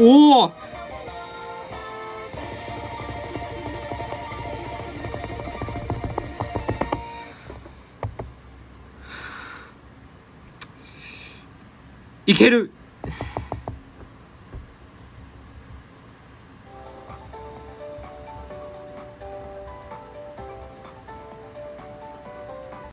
おおいける。